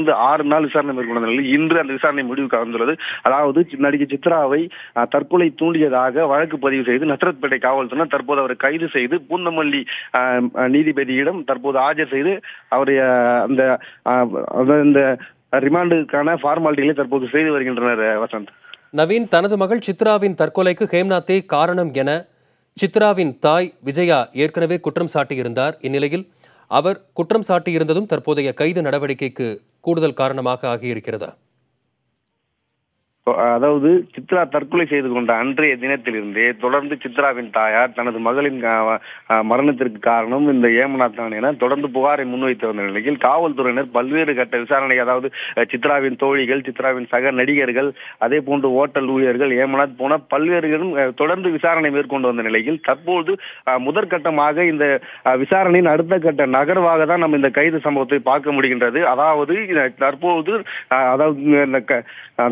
தொடர்ந்து ஆறு நாள் விசாரணை மேற்கொண்ட நிலையில் இன்று அந்த விசாரணை முடிவுக்கு வந்துள்ளது அதாவது நடிகை சித்ராவை தற்கொலை தூண்டியதாக வழக்கு பதிவு செய்து நசரத்பேட்டை காவல்துறையினர் தற்போது அவரை கைது செய்து பூந்தமல்லி நீதிபதியிடம் தற்போது ஆஜர் செய்து அவருடைய அந்த அந்த ரிமாண்டுக்கான ஃபார்மாலிட்டிகளை தற்போது செய்து வருகின்றனர் வசந்த். நவீன் தனது மகள் சித்ராவின் தற்கொலைக்கு ஹேம்நாத்தே காரணம் என சித்ராவின் தாய் விஜயா ஏற்கனவே குற்றம் சாட்டியிருந்தார். இந்நிலையில் அவர் குற்றம் சாட்டியிருந்ததும் தற்போதைய கைது நடவடிக்கைக்கு கூடுதல் காரணமாக ஆகியிருக்கிறதா? அதாவது சித்ரா தற்கொலை செய்து கொண்ட அன்றைய தினத்திலிருந்தே தொடர்ந்து சித்ராவின் தாயார் தனது மகளின் மரணத்திற்கு காரணம் இந்த ஏமநாத் தான் என தொடர்ந்து புகாரை முன்வைத்து வந்த நிலையில் காவல்துறையினர் பல்வேறு கட்ட விசாரணை அதாவது சித்ராவின் தோழிகள் சித்ராவின் சக நடிகர்கள் அதே போன்று ஓட்டல் ஊழியர்கள் ஏமநாத் போன பல்வேறுகளும் தொடர்ந்து விசாரணை மேற்கொண்டு வந்த நிலையில் தற்போது முதற்கட்டமாக இந்த விசாரணையின் அடுத்த கட்ட நகர்வாக தான் நம்ம இந்த கைது சம்பவத்தை பார்க்க முடிகின்றது. அதாவது தற்போது அதாவது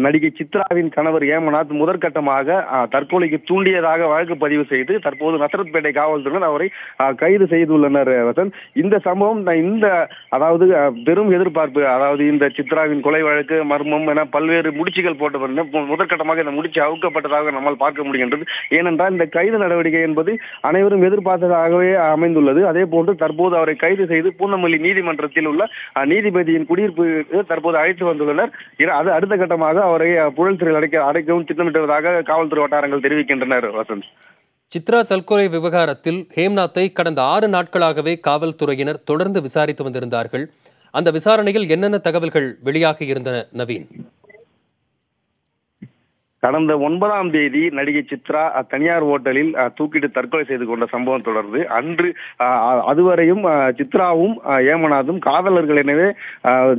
நடிகை சித்ரா அஹ், சித்ராவின் கணவர் ஏமநாத் முதற்கட்டமாக தற்கொலைக்கு தூண்டியதாக வழக்கு பதிவு செய்து தற்போது நசரத்பேட்டை காவல்துறையினர் அவரை கைது செய்துள்ளனர் வசந்த். இந்த சம்பவம் இந்த அதாவது பெரும் எதிர்பார்ப்பு அதாவது இந்த சித்ராவின் கொலை வழக்கு மர்மம் என பல்வேறு முடிச்சுகள் போட்டு முதற்கட்டமாக இந்த முடிச்சு அவுக்கப்பட்டதாக நம்மால் பார்க்க முடிகின்றது. ஏனென்றால் இந்த கைது நடவடிக்கை என்பது அனைவரும் எதிர்பார்த்ததாகவே அமைந்துள்ளது. அதே போன்று தற்போது அவரை கைது செய்து பூந்தமல்லி நீதிமன்றத்தில் உள்ள நீதிபதியின் குடியிருப்பு தற்போது அழைத்து வந்துள்ளனர். அது அடுத்த கட்டமாக அவரை புழ புழல் சிறையில் அடைக்க அடைக்கவும் திட்டமிட்டுவதாக காவல்துறை வட்டாரங்கள் தெரிவிக்கின்றனர் வசந்த். சித்ரா தற்கொலை விவகாரத்தில் ஹேம்நாத்தை கடந்த ஆறு நாட்களாகவே காவல்துறையினர் தொடர்ந்து விசாரித்து வந்திருந்தார்கள். அந்த விசாரணையில் என்னென்ன தகவல்கள் வெளியாகி இருந்தன நவீன்? கடந்த ஒன்பதாம் தேதி நடிகை சித்ரா தனியார் ஓட்டலில் தூக்கிட்டு தற்கொலை செய்து கொண்ட சம்பவம் தொடர்ந்து அன்று அதுவரையும் சித்ராவும் ஏமநாதும் காதலர்கள் எனவே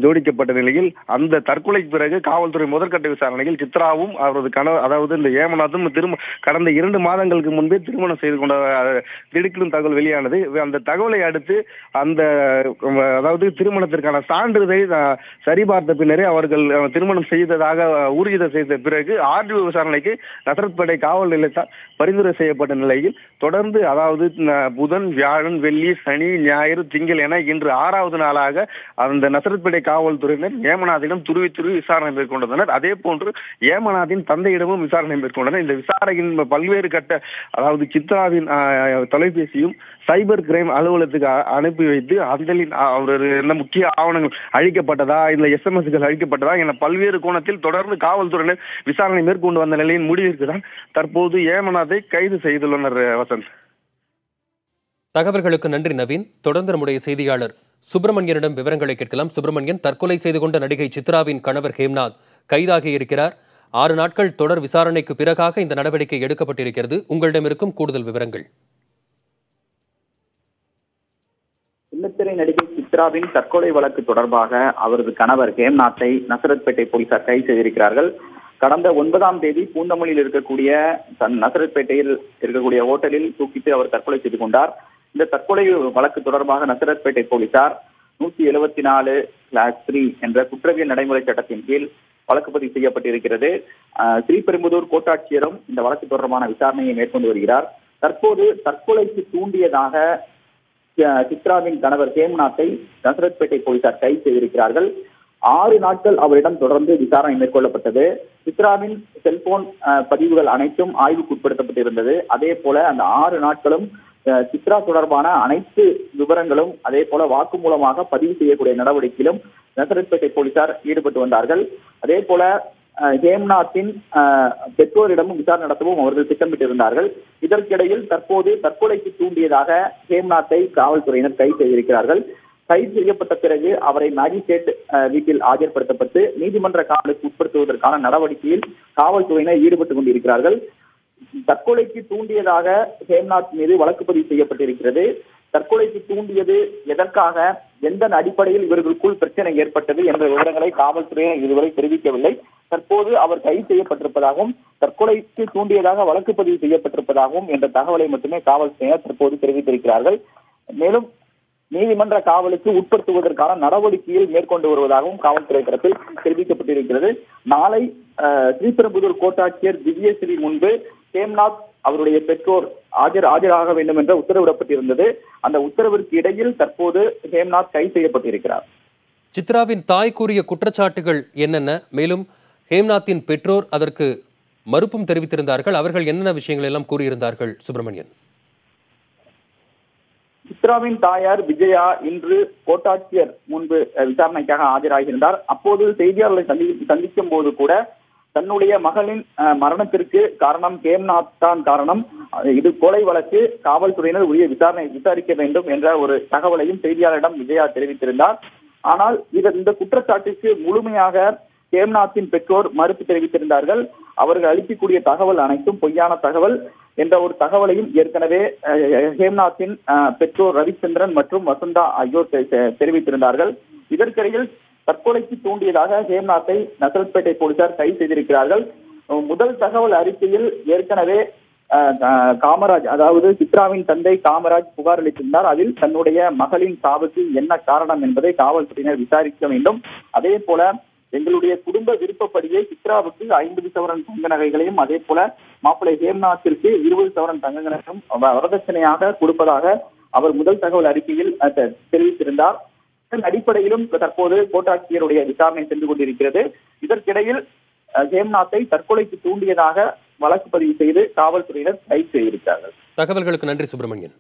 ஜோடிக்கப்பட்ட நிலையில் அந்த தற்கொலைக்கு பிறகு காவல்துறை முதற்கட்ட விசாரணையில் சித்ராவும் அவரது கணவர் அதாவது இந்த ஏமநாதும் திரும்ப கடந்த இரண்டு மாதங்களுக்கு முன்பே திருமணம் செய்து கொண்ட திடுக்கிடும் தகவல் வெளியானது. அந்த தகவலை அடுத்து அந்த அதாவது திருமணத்திற்கான சான்றிதழை சரிபார்த்த பின்னரே அவர்கள் திருமணம் செய்ததாக ஊர்ஜிதம் செய்த பிறகு ஆர் ஆர்டிஓ விசாரணைக்கு நசரத் படை காவல் நிலையத்தால் பரிந்துரை செய்யப்பட்ட நிலையில் தொடர்ந்து அதாவது புதன் வியாழன் வெள்ளி சனி ஞாயிறு திங்கள் என இன்று ஆறாவது நாளாக அந்த நசரத் படை காவல்துறையினர் ஏமநாதிடம் துருவி துருவி விசாரணை மேற்கொண்டனர். அதே போன்று ஏமநாதின் தந்தையிடமும் விசாரணை மேற்கொண்டனர். இந்த விசாரணையின் பல்வேறு கட்ட அதாவது சித்ராவின் தொலைபேசியும் சைபர் கிரைம் அலுவலகத்துக்கு அனுப்பி வைத்து அந்தலின் அவரது என்ன முக்கிய ஆவணங்கள் அழிக்கப்பட்டதா இந்த எஸ்எம்எஸ்கள் அழிக்கப்பட்டதா என பல்வேறு கோணத்தில் தொடர்ந்து காவல்துறையினர் விசாரணை மேற்கொண்டு வந்த நிலையின் முடிவிற்கு தான் தற்போது ஏமநாத்தை கைது செய்துள்ளனர் வசந்த். தகவல்களுக்கு நன்றி நவீன். தொடர்ந்து நம்முடைய செய்தியாளர் சுப்பிரமணியனிடம் விவரங்களை கேட்கலாம். சுப்பிரமணியன் தற்கொலை செய்து கொண்ட நடிகை சித்ராவின் கணவர் ஹேம்நாத் கைதாகி இருக்கிறார். ஆறு நாட்கள் தொடர் விசாரணைக்கு பிறகாக இந்த நடவடிக்கை எடுக்கப்பட்டிருக்கிறது. உங்களிடம் இருக்கும் கூடுதல் விவரங்கள். சின்னத்திரை நடிகை சித்ராவின் தற்கொலை வழக்கு தொடர்பாக அவரது கணவர் ஹேம்நாத்தை நசரத்பேட்டை போலீசார் கைது செய்திருக்கிறார்கள். கடந்த ஒன்பதாம் தேதி பூந்தமல்லியில் இருக்கக்கூடிய தன் நசரத்பேட்டையில் இருக்கக்கூடிய ஹோட்டலில் தூக்கிட்டு அவர் தற்கொலை செய்து கொண்டார். இந்த தற்கொலை வழக்கு தொடர்பாக நசரத்பேட்டை போலீசார் நூத்தி எழுபத்தி நாலு கிளாஸ் த்ரீ என்ற குற்றவியல் நடைமுறை சட்டத்தின் கீழ் வழக்கு பதிவு செய்யப்பட்டிருக்கிறது. ஸ்ரீபெரும்புதூர் கோட்டாட்சியரும் இந்த வழக்கு தொடர்பான விசாரணையை மேற்கொண்டு வருகிறார். தற்போது தற்கொலைக்கு தூண்டியதாக சித்ராவின் கணவர் ஹேம்நாத்தை நசரத்பேட்டை போலீசார் கைது செய்திருக்கிறார்கள். ஆறு நாட்கள் அவரிடம் தொடர்ந்து விசாரணை மேற்கொள்ளப்பட்டது. சித்ராவின் செல்போன் அஹ், பதிவுகள் அனைத்தும் ஆய்வுக்கு உட்படுத்தப்பட்டிருந்தது. அதே போல அந்த ஆறு நாட்களும் அஹ், சித்ரா தொடர்பான அனைத்து விவரங்களும் அதே போல வாக்குமூலமாக பதிவு செய்யக்கூடிய நடவடிக்கையிலும் நசரத்பேட்டை போலீசார் ஈடுபட்டு வந்தார்கள். அதே போல அஹ், ஹேம்நாத்தின் பெற்றோரிடமும் விசாரணை நடத்தவும் அவர்கள் திட்டமிட்டிருந்தார்கள். இதற்கிடையில் தற்போது தற்கொலைக்கு தூண்டியதாக ஹேம்நாத்தை காவல்துறையினர் கைது செய்திருக்கிறார்கள். கைது செய்யப்பட்ட பிறகு அவரை மேஜிஸ்ட்ரேட் வீட்டில் ஆஜர்படுத்தப்பட்டு நீதிமன்ற காவலுக்கு உட்படுத்துவதற்கான நடவடிக்கையில் காவல்துறையினர் ஈடுபட்டு கொண்டிருக்கிறார்கள். தற்கொலைக்கு தூண்டியதாக ஹேம்நாத் மீது வழக்கு பதிவு செய்யப்பட்டிருக்கிறது. தற்கொலைக்கு தூண்டியது எதற்காக எந்த அடிப்படையில் இவர்களுக்குள் பிரச்சனை ஏற்பட்டது என்ற விவரங்களை காவல்துறையினர் இதுவரை தெரிவிக்கவில்லை. தற்போது அவர் கைது செய்யப்பட்டிருப்பதாகவும் தற்கொலைக்கு தூண்டியதாக வழக்கு பதிவு செய்யப்பட்டிருப்பதாகவும் என்ற தகவலை மட்டுமே காவல்துறையினர் தற்போது தெரிவித்திருக்கிறார்கள். மேலும் நீதிமன்ற காவலுக்கு உட்படுத்துவதற்கான நடவடிக்கையில் மேற்கொண்டு வருவதாகவும் காவல்துறை தரப்பில் தெரிவிக்கப்பட்டிருக்கிறது. நாளை ஸ்ரீபெரும்புதூர் கோட்டாட்சியர் திவ்யஸ்ரீ முன்பு ஹேம்நாத் அவருடைய பெற்றோர் ஆஜர் ஆஜராக வேண்டும் என்ற உத்தரவிடப்பட்டிருந்தது. அந்த உத்தரவிற்கு இடையில் தற்போது ஹேம்நாத் கைது செய்யப்பட்டிருக்கிறார். சித்ராவின் தாய் கூறிய குற்றச்சாட்டுகள் என்னென்ன? மேலும் ஹேம்நாத்தின் பெற்றோர் அதற்கு மறுப்பும் தெரிவித்திருந்தார்கள். அவர்கள் என்னென்ன விஷயங்கள் எல்லாம் கூறியிருந்தார்கள் சுப்பிரமணியன்? சித்ராவின் தாயார் விஜயா இன்று கோட்டாட்சியர் முன்பு விசாரணைக்காக ஆஜராகியிருந்தார். அப்போது செய்தியாளர்களை சந்தி சந்திக்கும் போது கூட தன்னுடைய மகளின் மரணத்திற்கு காரணம் கேம்நாத் தான் காரணம். இது கொலை வழக்கு. காவல்துறையினர் உரிய விசாரணை விசாரிக்க வேண்டும் என்ற ஒரு தகவலையும் செய்தியாளரிடம் விஜயா தெரிவித்திருந்தார். ஆனால் இந்த குற்றச்சாட்டுக்கு முழுமையாக கேம்நாத்தின் பெற்றோர் மறுப்பு தெரிவித்திருந்தார்கள். அவர்கள் அளிக்கக்கூடிய தகவல் அனைத்தும் பொய்யான தகவல் என்ற ஒரு தகவலையும் ஏற்கனவே ஹேம்நாத்தின் அஹ், பெற்றோர் ரவிச்சந்திரன் மற்றும் வசந்தா ஆகியோர் தெரிவித்திருந்தார்கள். இதற்கிடையில் தற்கொலைக்கு தூண்டியதாக ஹேம்நாத்தை நசல்பேட்டை போலீசார் கைது செய்திருக்கிறார்கள். முதல் தகவல் அறிக்கையில் ஏற்கனவே காமராஜ் அதாவது சித்ராவின் தந்தை காமராஜ் புகார் அளித்திருந்தார். அதில் தன்னுடைய மகளின் சாவுக்கு என்ன காரணம் என்பதை காவல்துறையினர் விசாரிக்க வேண்டும். அதே போல எங்களுடைய குடும்ப விருப்பப்படியே சித்ராவுக்கு ஐம்பது சவரன் தங்க நகைகளையும் அதே போல மாப்பிள்ளை ஹேம்நாத்திற்கு இருபது சவரன் தங்க நகையும் வரதட்சணையாக கொடுப்பதாக அவர் முதல் தகவல் அறிக்கையில் அஹ், தெரிவித்திருந்தார். இதன் அடிப்படையிலும் தற்போது கோட்டாட்சியருடைய விசாரணை சென்று கொண்டிருக்கிறது. இதற்கிடையில் ஹேம்நாத்தை தற்கொலைக்கு தூண்டியதாக வழக்கு பதிவு செய்து காவல்துறையினர் கைது செய்திருக்கிறார்கள் தகவல்களுக்கு நன்றி சுப்பிரமணியன்.